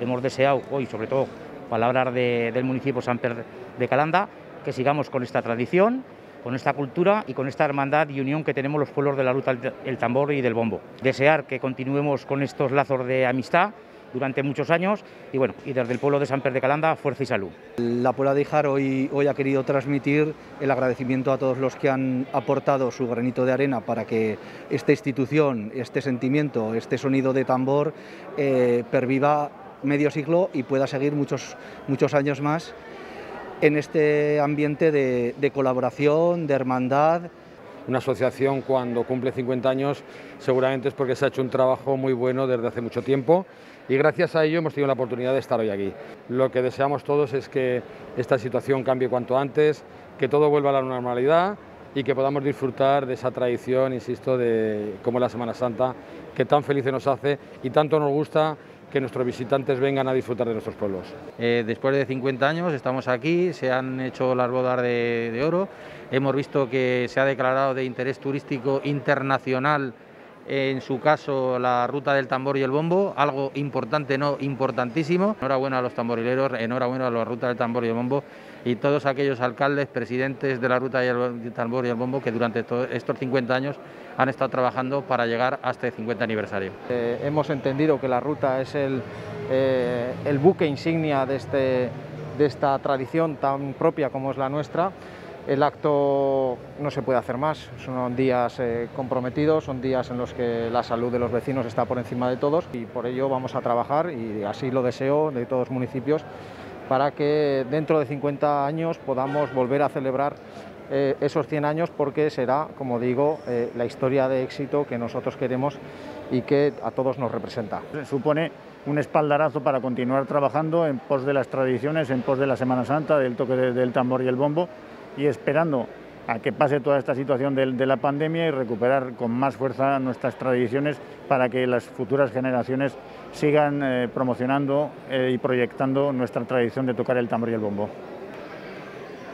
hemos deseado hoy, sobre todo, palabras del municipio Pedro de Calanda, que sigamos con esta tradición, con esta cultura y con esta hermandad y unión que tenemos los pueblos de la ruta del tambor y del bombo. Desear que continuemos con estos lazos de amistad durante muchos años y bueno, y desde el pueblo de San Pedro de Calanda, fuerza y salud. La Puebla de Ijar hoy, hoy ha querido transmitir el agradecimiento a todos los que han aportado su granito de arena para que esta institución, este sentimiento, este sonido de tambor eh, perviva medio siglo y pueda seguir muchos, muchos años más en este ambiente de, colaboración, de hermandad. Una asociación cuando cumple 50 años seguramente es porque se ha hecho un trabajo muy bueno desde hace mucho tiempo y gracias a ello hemos tenido la oportunidad de estar hoy aquí. Lo que deseamos todos es que esta situación cambie cuanto antes, que todo vuelva a la normalidad y que podamos disfrutar de esa tradición, insisto, de como la Semana Santa, que tan felices nos hace y tanto nos gusta que nuestros visitantes vengan a disfrutar de nuestros pueblos. Eh, después de 50 años estamos aquí, se han hecho las bodas de, oro, hemos visto que se ha declarado de interés turístico internacional en su caso la ruta del tambor y el bombo, algo importante, no importantísimo. Enhorabuena a los tamborileros, enhorabuena a la ruta del tambor y el bombo y todos aquellos alcaldes, presidentes de la ruta del tambor y el bombo que durante estos 50 años han estado trabajando para llegar a este 50 aniversario. Eh, hemos entendido que la ruta es el, eh, buque insignia este, de esta tradición tan propia como es la nuestra. El acto no se puede hacer más, son días eh, comprometidos, son días en los que la salud de los vecinos está por encima de todos y por ello vamos a trabajar y así lo deseo de todos los municipios para que dentro de 50 años podamos volver a celebrar eh, esos 100 años porque será, como digo, eh, la historia de éxito que nosotros queremos y que a todos nos representa. Supone un espaldarazo para continuar trabajando en pos de las tradiciones, en pos de la Semana Santa, del toque del tambor y el bombo y esperando a que pase toda esta situación de, la pandemia y recuperar con más fuerza nuestras tradiciones para que las futuras generaciones sigan eh, promocionando eh, y proyectando nuestra tradición de tocar el tambor y el bombo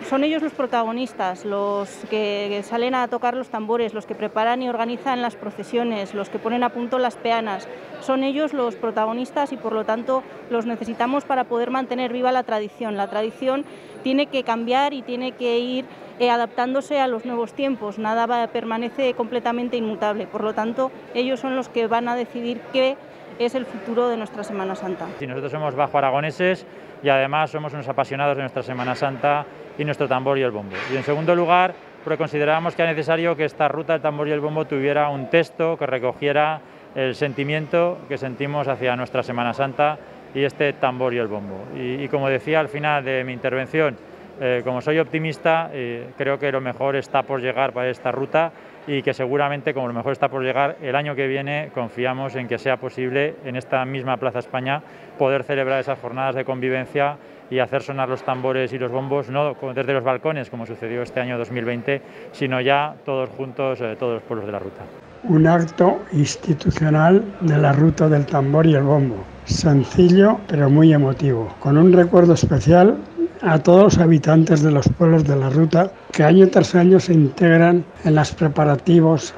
son ellos los protagonistas, los que salen a tocar los tambores, los que preparan y organizan las procesiones, los que ponen a punto las peanas. Son ellos los protagonistas y por lo tanto los necesitamos para poder mantener viva la tradición. La tradición tiene que cambiar y tiene que ir eh, adaptándose a los nuevos tiempos. Nada permanece completamente inmutable. Por lo tanto, ellos son los que van a decidir qué es el futuro de nuestra Semana Santa. Si nosotros somos bajo aragoneses y además somos unos apasionados de nuestra Semana Santa y nuestro tambor y el bombo. Y en segundo lugar, porque que era necesario que esta ruta del tambor y el bombo tuviera un texto que recogiera el sentimiento que sentimos hacia nuestra Semana Santa y este tambor y el bombo. Y, como decía al final de mi intervención, eh, como soy optimista, eh, creo que lo mejor está por llegar para esta ruta y que seguramente, como lo mejor está por llegar, el año que viene confiamos en que sea posible en esta misma Plaza España poder celebrar esas jornadas de convivencia y hacer sonar los tambores y los bombos, no desde los balcones, como sucedió este año 2020, sino ya todos juntos, eh, todos los pueblos de la ruta. Un acto institucional de la ruta del tambor y el bombo, sencillo pero muy emotivo, con un recuerdo especial a todos los habitantes de los pueblos de la ruta que año tras año se integran en los preparativos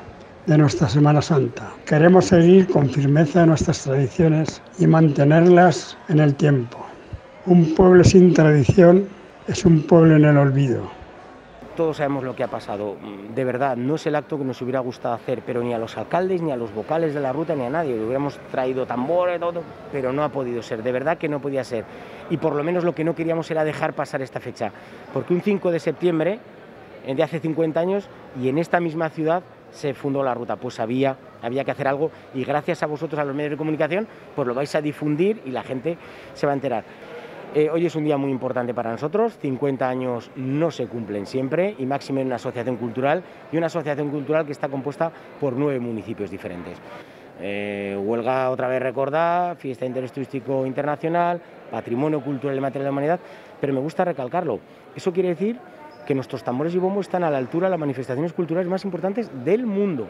de nuestra Semana Santa. Queremos seguir con firmeza nuestras tradiciones y mantenerlas en el tiempo. Un pueblo sin tradición es un pueblo en el olvido. Todos sabemos lo que ha pasado. De verdad, no es el acto que nos hubiera gustado hacer, pero ni a los alcaldes, ni a los vocales de la ruta, ni a nadie. Le hubiéramos traído tambores, todo, pero no ha podido ser. De verdad que no podía ser. Y por lo menos lo que no queríamos era dejar pasar esta fecha. Porque un 5 de septiembre, de hace 50 años, y en esta misma ciudad se fundó la ruta. Pues había, había que hacer algo y gracias a vosotros, a los medios de comunicación, pues lo vais a difundir y la gente se va a enterar. Eh, hoy es un día muy importante para nosotros, 50 años no se cumplen siempre y máximo en una asociación cultural y una asociación cultural que está compuesta por nueve municipios diferentes. Eh, huelga otra vez recordar, fiesta de interés turístico internacional, patrimonio cultural y material de la humanidad, pero me gusta recalcarlo. Eso quiere decir que nuestros tambores y bombos están a la altura de las manifestaciones culturales más importantes del mundo.